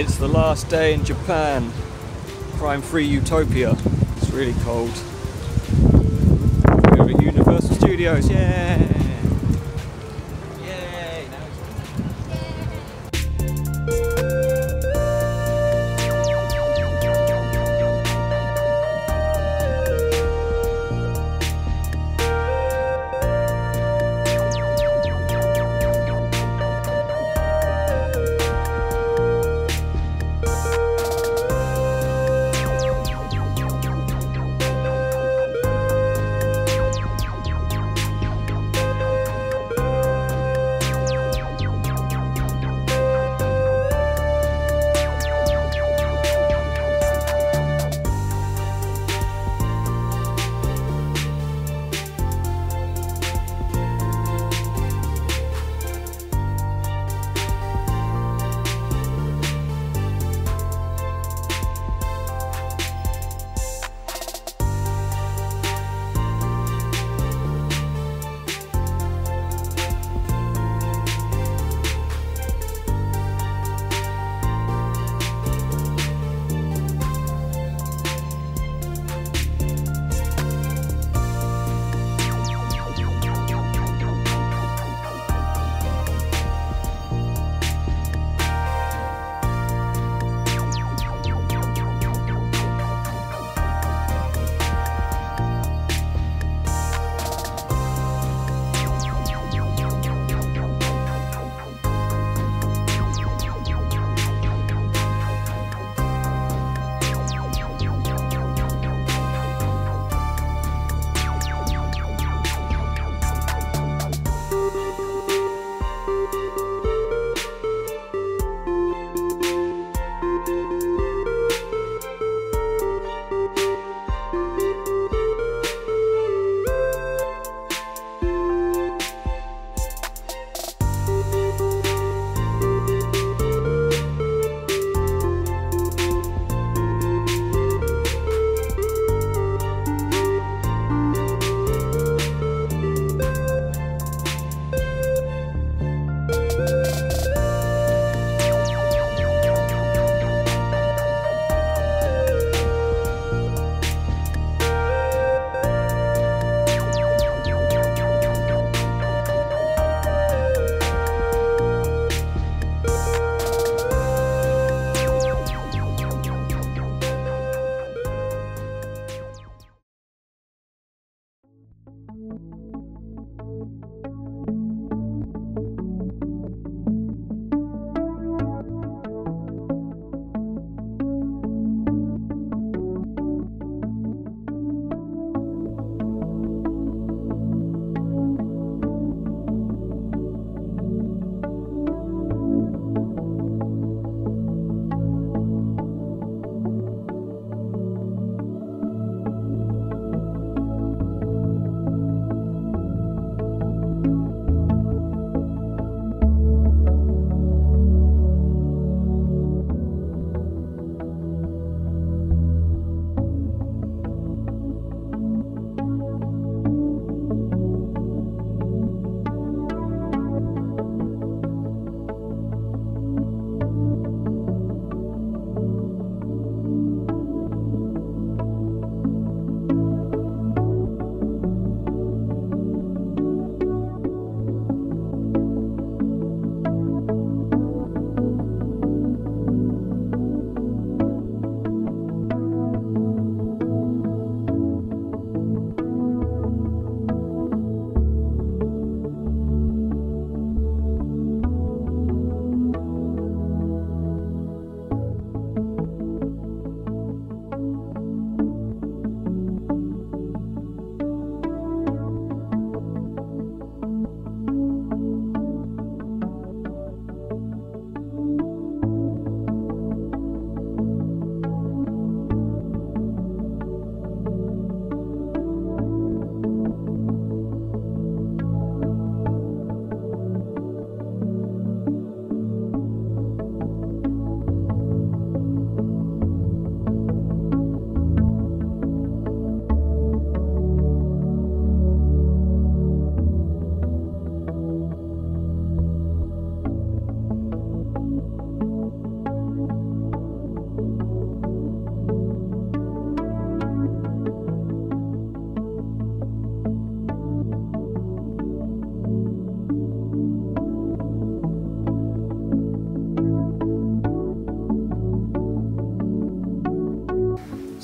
It's the last day in Japan. Crime free utopia. It's really cold. We're at Universal Studios, yay!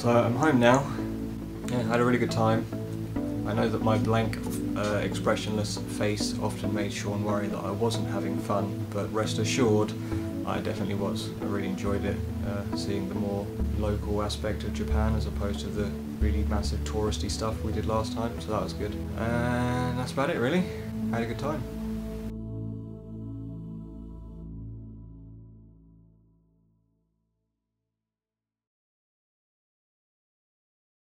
So I'm home now. Yeah, had a really good time. I know that my blank, uh, expressionless face often made Sean worry that I wasn't having fun, but rest assured, I definitely was. I really enjoyed it, uh, seeing the more local aspect of Japan as opposed to the really massive touristy stuff we did last time, so that was good. And that's about it really. Had a good time.